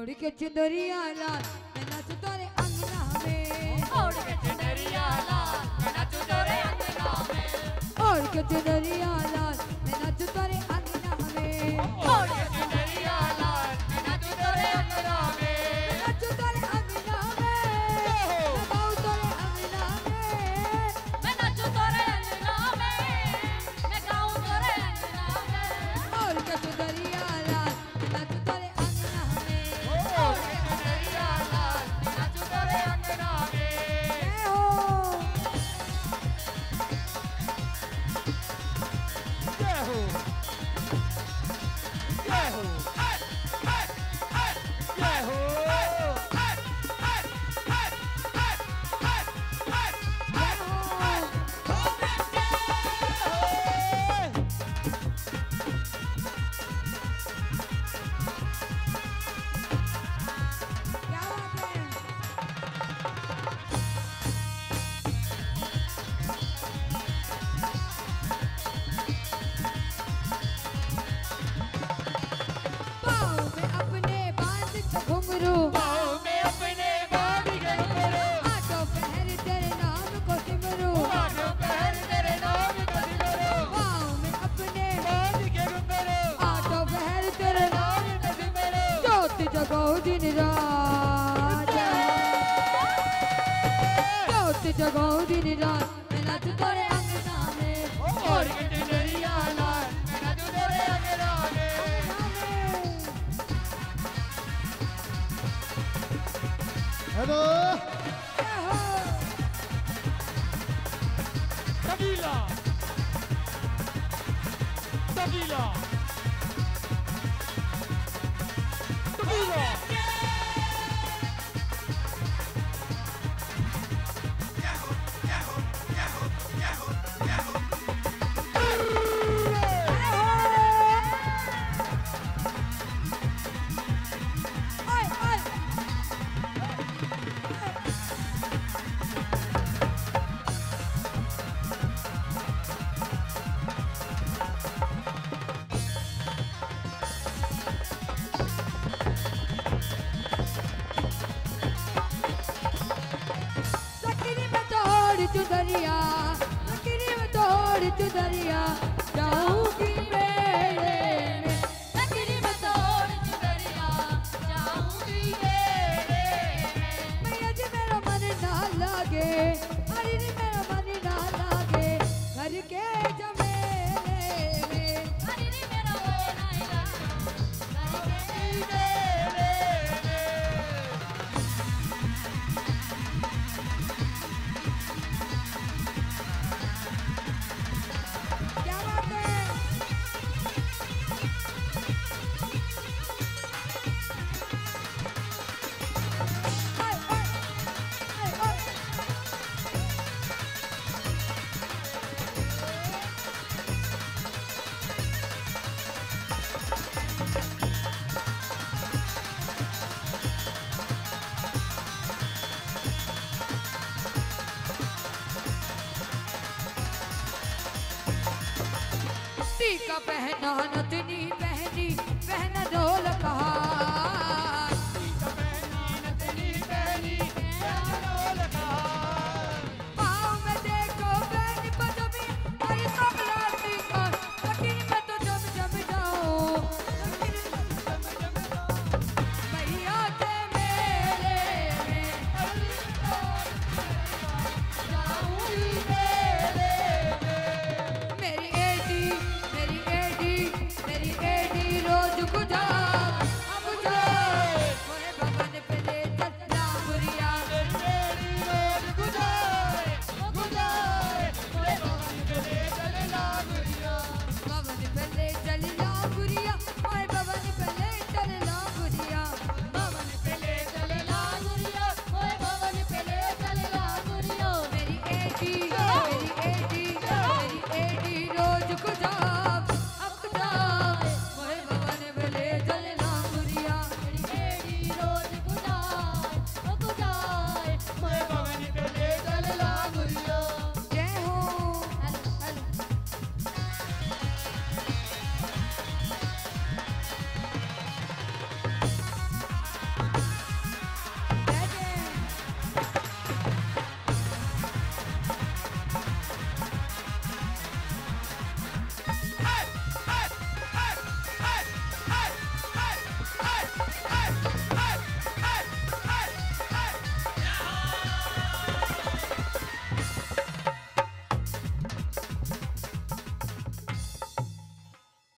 ओढ़ के चुंदरिया लाल मैं नाचू तोरे अंगना में ओढ़ के चुनरिया लाल मैं नाचू तोरे अंगना में ओढ़ के चुंदरिया लाल Yeah. तोड़ चुदरिया जाऊँगी मेले में? मेरे मन ना लागे हरी मेरा मन ना लागे, घर के जमेले टीका पहना नथनी पे